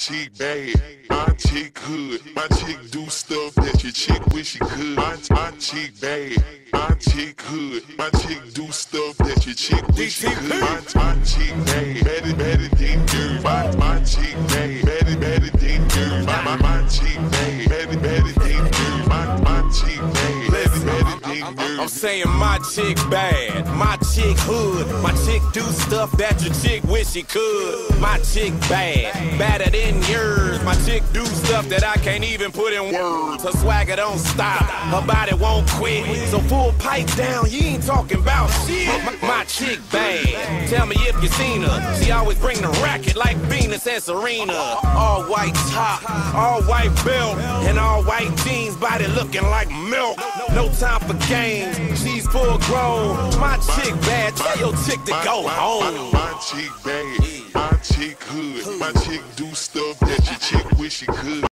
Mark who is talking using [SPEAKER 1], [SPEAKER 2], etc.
[SPEAKER 1] chick bad, my chick hood, my chick do stuff that your chick wish she could. My, my chick bad, my chick hood, my chick do stuff that your chick wish she could. My, my chick bad, better, better than yours. My, my chick bad, better, better than yours. My, my, my chick bad, better, better than yours.
[SPEAKER 2] I'm saying my chick bad, my chick hood, my chick do stuff that your chick wish she could. My chick bad, badder than yours. My chick do stuff that I can't even put in words. Her swagger don't stop, her body won't quit. So full pipe down, you ain't talking about shit. My, my chick bad, tell me you seen. She always bring the racket like Venus and Serena. All white top, all white belt, and all white jeans, body looking like milk. No time for games, she's full grown. My chick bad, tell your chick to go home.
[SPEAKER 1] My, my chick bad, my chick hood, my chick do stuff that your chick wish she could.